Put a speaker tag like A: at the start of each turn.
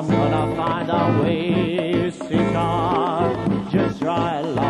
A: I'm gonna find a way, sweetheart. Just try love.